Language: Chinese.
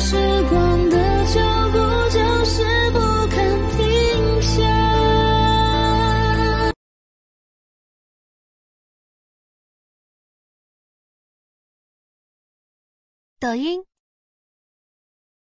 时光的脚步就是不肯停下。抖音